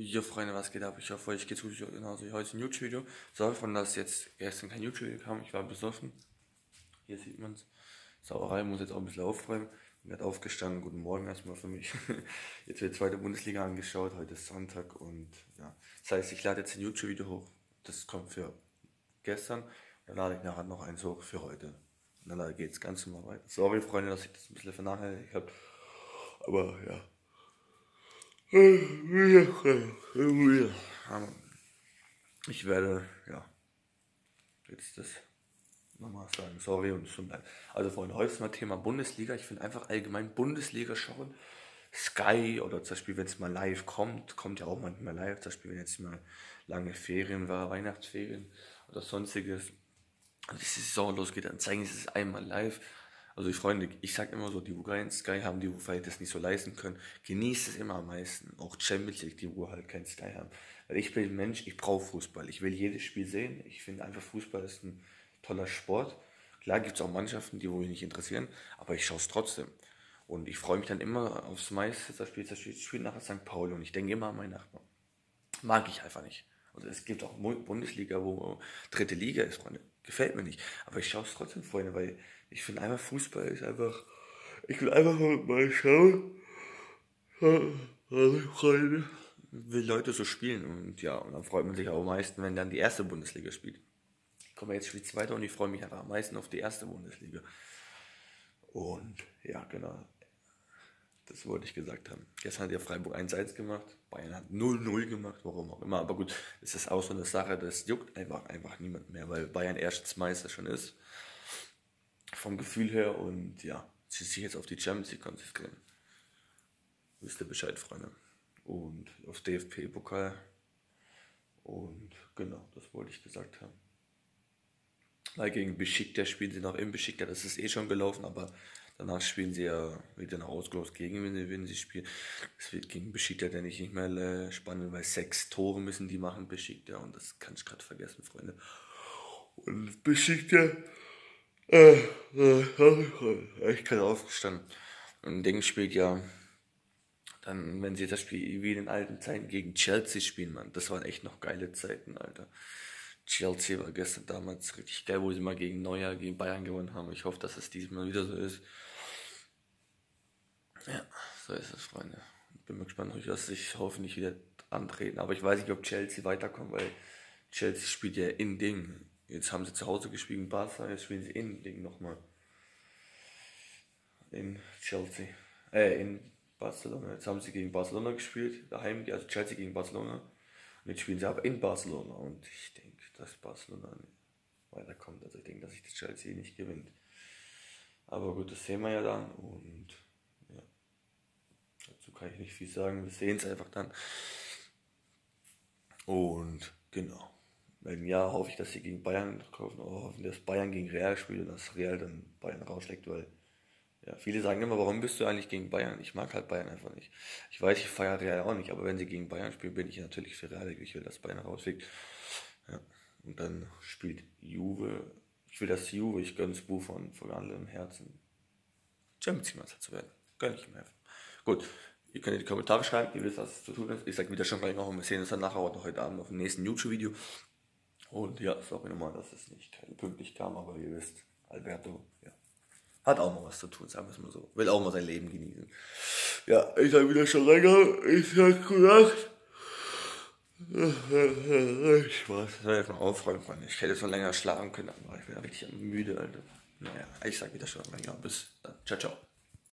Jo Freunde, was geht ab? Ich hoffe, euch geht's gut. Genauso wie heute ein YouTube-Video. Sorry von, dass jetzt gestern kein YouTube-Video kam. Ich war besoffen. Hier sieht man's. Sauerei, muss jetzt auch ein bisschen aufräumen. Bin gerade aufgestanden. Guten Morgen erstmal für mich. Jetzt wird zweite Bundesliga angeschaut. Heute ist Sonntag und ja. Das heißt, ich lade jetzt ein YouTube-Video hoch. Das kommt für gestern. Dann lade ich nachher noch eins hoch für heute. Und dann geht's ganz normal weiter. Sorry, Freunde, dass ich das ein bisschen vernachlässigt habe. Aber ja. Ich werde, ja, jetzt das nochmal sagen, sorry und schon bleiben. Also Freunde, heute ist mal Thema Bundesliga. Ich finde einfach allgemein Bundesliga schauen. Sky oder zum Beispiel, wenn es mal live kommt, kommt ja auch manchmal live, zum Beispiel, wenn jetzt mal lange Ferien war, Weihnachtsferien oder sonstiges, und die Saison losgeht, dann zeigen sie es einmal live also ich Freunde, ich sag immer so, die, wo kein Sky haben, die, vielleicht das nicht so leisten können, genießt es immer am meisten. Auch Champions League, die, wo halt kein Sky haben. Weil ich bin ein Mensch, ich brauche Fußball. Ich will jedes Spiel sehen. Ich finde einfach, Fußball ist ein toller Sport. Klar gibt es auch Mannschaften, die mich nicht interessieren, aber ich schaue es trotzdem. Und ich freue mich dann immer aufs meiste, das Spiel, das Spiel, nachher St. Pauli und ich denke immer an meinen Nachbarn. Mag ich einfach nicht. Also es gibt auch Bundesliga, wo dritte Liga ist, Freunde. Gefällt mir nicht. Aber ich schaue es trotzdem, Freunde, weil ich finde einfach, Fußball ist einfach. Ich will einfach mal schauen. Also, Freunde. Will Leute so spielen. Und ja, und dann freut man sich auch am meisten, wenn dann die erste Bundesliga spielt. Ich komme jetzt spielt zweiter und ich freue mich einfach am meisten auf die erste Bundesliga. Und ja, genau. Das wollte ich gesagt haben. Gestern hat ja Freiburg 1-1 gemacht, Bayern hat 0-0 gemacht, warum auch immer. Aber gut, es ist auch so eine Sache, das juckt einfach, einfach niemand mehr, weil Bayern erstes Meister schon ist vom Gefühl her und ja, sie sich jetzt auf die Champions League konzentrieren. Wisst ihr Bescheid, Freunde. Und aufs DFP-Pokal. Und genau, das wollte ich gesagt haben. Weil gegen Besikta spielen sie noch im Besikta, das ist eh schon gelaufen, aber danach spielen sie ja wieder nach ausgelost gegen, wenn sie, wenn sie spielen. Es wird gegen Besikta dann nicht mehr äh, spannend, weil sechs Tore müssen die machen, Besikta, und das kann ich gerade vergessen, Freunde. Und Besikta äh, äh, ich kann aufgestanden. Und Ding spielt ja dann, wenn sie das Spiel wie in den alten Zeiten gegen Chelsea spielen, man, das waren echt noch geile Zeiten, Alter. Chelsea war gestern damals richtig geil, wo sie mal gegen Neuer, gegen Bayern gewonnen haben. Ich hoffe, dass es diesmal wieder so ist. Ja, so ist es, Freunde. Bin mal gespannt, ich das sich hoffentlich wieder antreten. Aber ich weiß nicht, ob Chelsea weiterkommt, weil Chelsea spielt ja in Ding, Jetzt haben sie zu Hause gespielt in Barca, jetzt spielen sie in Ding nochmal. In Chelsea. Äh, in Barcelona. Jetzt haben sie gegen Barcelona gespielt, daheim, also Chelsea gegen Barcelona. Und jetzt spielen sie aber in Barcelona. Und ich denke, dass Barcelona weiterkommt. Also ich denke, dass sich das Chelsea nicht gewinnt. Aber gut, das sehen wir ja dann. Und ja, dazu kann ich nicht viel sagen. Wir sehen es einfach dann. Und genau im Jahr hoffe ich, dass sie gegen Bayern kaufen, oder hoffen, dass Bayern gegen Real spielt und dass Real dann Bayern rausschlägt, weil ja, viele sagen immer, warum bist du eigentlich gegen Bayern? Ich mag halt Bayern einfach nicht. Ich weiß, ich feiere Real auch nicht, aber wenn sie gegen Bayern spielen, bin ich natürlich für Real. Ich will, dass Bayern rausfliegt. Ja. Und dann spielt Juve. Ich will, dass Juve, ich gönne es von, allem Herzen, Champions League zu werden. Gönn ich mir einfach. Gut, ihr könnt in die Kommentare schreiben, ihr wisst, was zu tun ist. Ich sage wieder schon noch, wir sehen uns dann nachher noch heute Abend auf dem nächsten YouTube-Video. Und ja, sorry nochmal, dass es nicht pünktlich kam, aber ihr wisst, Alberto, ja, hat auch mal was zu tun, sagen wir es mal so. Will auch mal sein Leben genießen. Ja, ich sag wieder schon länger, ich sag gute Nacht. Spaß, das war jetzt mal aufräumen, Freunde. Ich hätte schon länger schlafen können, aber ich bin ja richtig müde, Alter. Naja, ich sag wieder schon länger. Bis dann. Ciao, ciao.